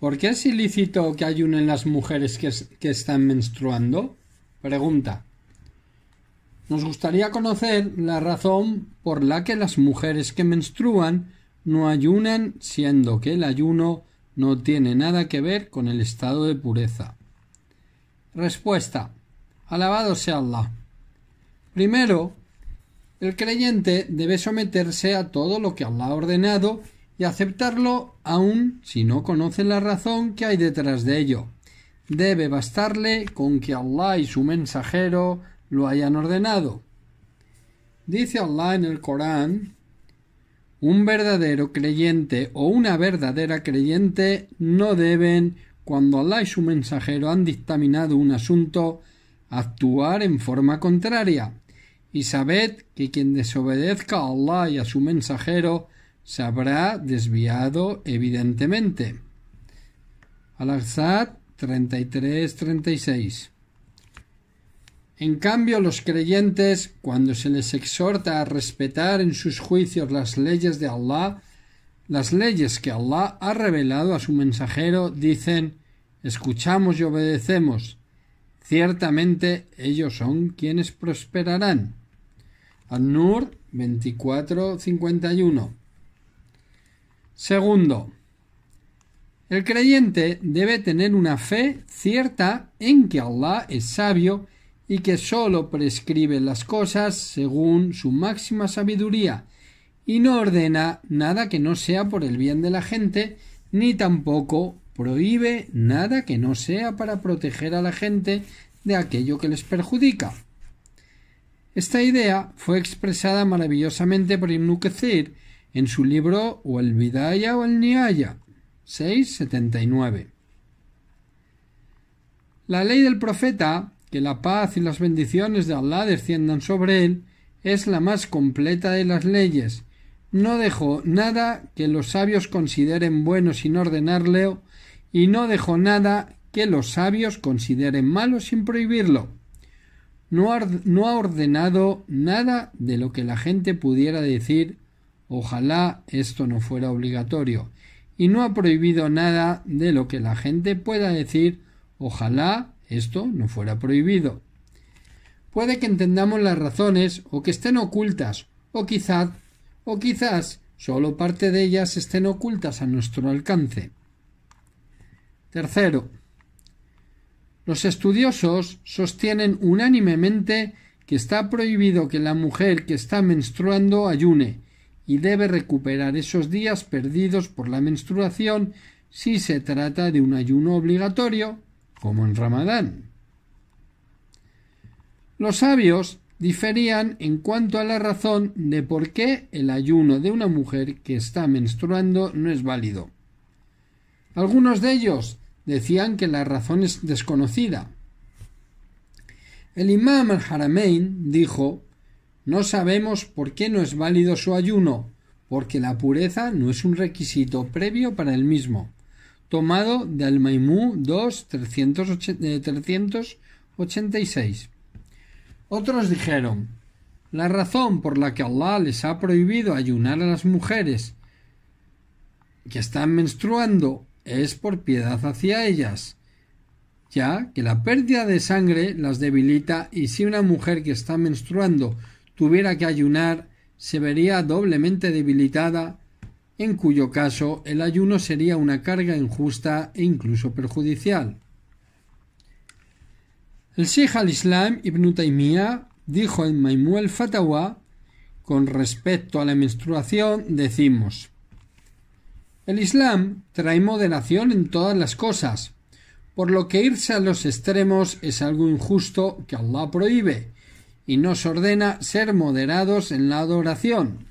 ¿Por qué es ilícito que ayunen las mujeres que, que están menstruando? Pregunta. Nos gustaría conocer la razón por la que las mujeres que menstruan no ayunan, siendo que el ayuno no tiene nada que ver con el estado de pureza. Respuesta. Alabado sea Allah. Primero, el creyente debe someterse a todo lo que Allah ha ordenado y aceptarlo aun si no conoce la razón que hay detrás de ello. Debe bastarle con que Allah y su mensajero lo hayan ordenado. Dice Allah en el Corán un verdadero creyente o una verdadera creyente no deben, cuando Allah y su mensajero han dictaminado un asunto, actuar en forma contraria. Y sabed que quien desobedezca a Allah y a su mensajero se habrá desviado evidentemente. Al-Azad 33-36 en cambio, los creyentes, cuando se les exhorta a respetar en sus juicios las leyes de Allah, las leyes que Allah ha revelado a su mensajero, dicen escuchamos y obedecemos. Ciertamente ellos son quienes prosperarán. An-Nur 24:51. Segundo, el creyente debe tener una fe cierta en que Allah es sabio y que sólo prescribe las cosas según su máxima sabiduría y no ordena nada que no sea por el bien de la gente, ni tampoco prohíbe nada que no sea para proteger a la gente de aquello que les perjudica. Esta idea fue expresada maravillosamente por Ibn Kathir en su libro o el Bidaya o el Nihaya 679. La ley del profeta que la paz y las bendiciones de Allah desciendan sobre él, es la más completa de las leyes. No dejó nada que los sabios consideren bueno sin ordenarle, y no dejó nada que los sabios consideren malo sin prohibirlo. No no ha ordenado nada de lo que la gente pudiera decir ojalá esto no fuera obligatorio, y no ha prohibido nada de lo que la gente pueda decir ojalá esto no fuera prohibido. Puede que entendamos las razones o que estén ocultas, o quizás, o quizás solo parte de ellas estén ocultas a nuestro alcance. Tercero, los estudiosos sostienen unánimemente que está prohibido que la mujer que está menstruando ayune y debe recuperar esos días perdidos por la menstruación si se trata de un ayuno obligatorio como en Ramadán. Los sabios diferían en cuanto a la razón de por qué el ayuno de una mujer que está menstruando no es válido. Algunos de ellos decían que la razón es desconocida. El imam al-Haramein dijo No sabemos por qué no es válido su ayuno, porque la pureza no es un requisito previo para el mismo tomado de Al-Maimú 2, 386. Otros dijeron, la razón por la que Allah les ha prohibido ayunar a las mujeres que están menstruando es por piedad hacia ellas, ya que la pérdida de sangre las debilita y si una mujer que está menstruando tuviera que ayunar, se vería doblemente debilitada en cuyo caso el ayuno sería una carga injusta e incluso perjudicial. El Sheikh al-Islam Ibn Taymiyyah dijo en Maimú el Fatawa con respecto a la menstruación decimos El Islam trae moderación en todas las cosas, por lo que irse a los extremos es algo injusto que Allah prohíbe y nos ordena ser moderados en la adoración.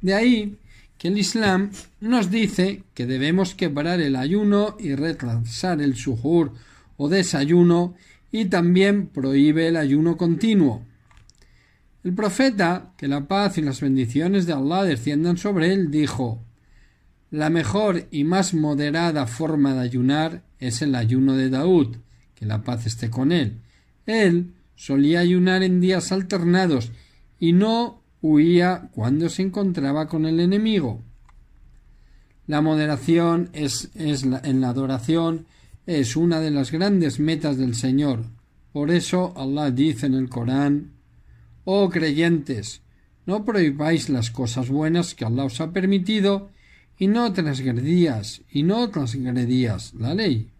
De ahí que el Islam nos dice que debemos quebrar el ayuno y retrasar el suhur o desayuno y también prohíbe el ayuno continuo. El profeta, que la paz y las bendiciones de Allah desciendan sobre él, dijo La mejor y más moderada forma de ayunar es el ayuno de Daud, que la paz esté con él. Él solía ayunar en días alternados y no huía cuando se encontraba con el enemigo. La moderación es, es en la adoración es una de las grandes metas del Señor. Por eso Allah dice en el Corán Oh creyentes, no prohibáis las cosas buenas que Allah os ha permitido y no transgredías y no transgredías la ley.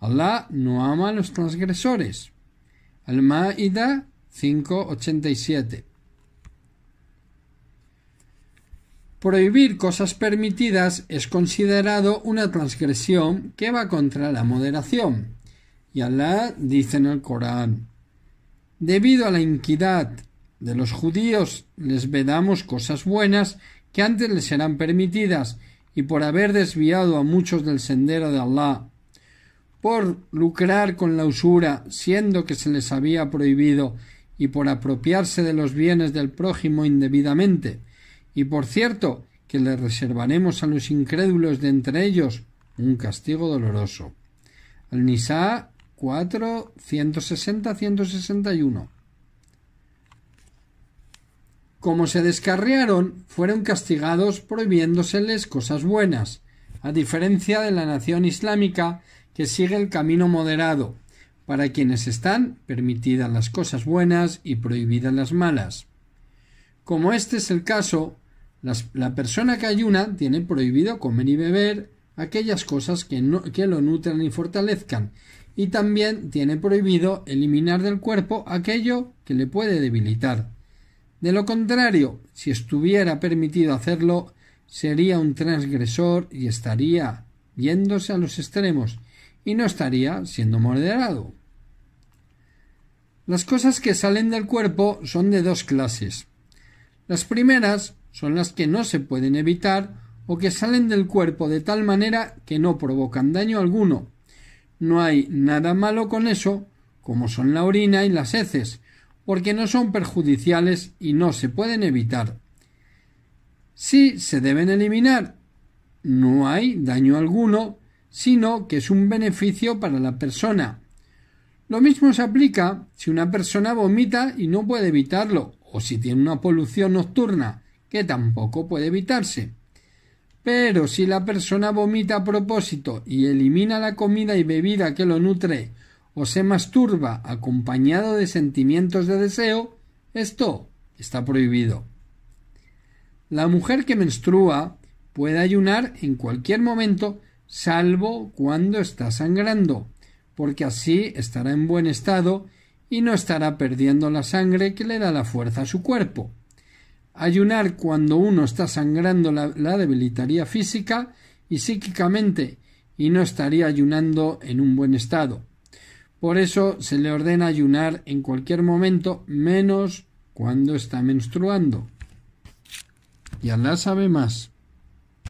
Allah no ama a los transgresores. Al-Ma'ida 587 Prohibir cosas permitidas es considerado una transgresión que va contra la moderación. Y Allah dice en el Corán Debido a la inquidad de los judíos les vedamos cosas buenas que antes les serán permitidas y por haber desviado a muchos del sendero de Allah, por lucrar con la usura, siendo que se les había prohibido, y por apropiarse de los bienes del prójimo indebidamente, y por cierto que le reservaremos a los incrédulos de entre ellos un castigo doloroso. Al Nisa 4, 160, 161. Como se descarriaron, fueron castigados prohibiéndoseles cosas buenas, a diferencia de la nación islámica que sigue el camino moderado, para quienes están permitidas las cosas buenas y prohibidas las malas. Como este es el caso, la persona que ayuna tiene prohibido comer y beber aquellas cosas que, que lo nutran y fortalezcan, y también tiene prohibido eliminar del cuerpo aquello que le puede debilitar. De lo contrario, si estuviera permitido hacerlo, sería un transgresor y estaría yéndose a los extremos y no estaría siendo moderado. Las cosas que salen del cuerpo son de dos clases. Las primeras son las que no se pueden evitar o que salen del cuerpo de tal manera que no provocan daño alguno. No hay nada malo con eso, como son la orina y las heces, porque no son perjudiciales y no se pueden evitar. Sí se deben eliminar. No hay daño alguno, sino que es un beneficio para la persona. Lo mismo se aplica si una persona vomita y no puede evitarlo, o si tiene una polución nocturna que tampoco puede evitarse. Pero si la persona vomita a propósito y elimina la comida y bebida que lo nutre o se masturba acompañado de sentimientos de deseo, esto está prohibido. La mujer que menstrua puede ayunar en cualquier momento salvo cuando está sangrando, porque así estará en buen estado y no estará perdiendo la sangre que le da la fuerza a su cuerpo. Ayunar cuando uno está sangrando la, debilitaría física y psíquicamente y no estaría ayunando en un buen estado. Por eso se le ordena ayunar en cualquier momento menos cuando está menstruando. Y Allah sabe más.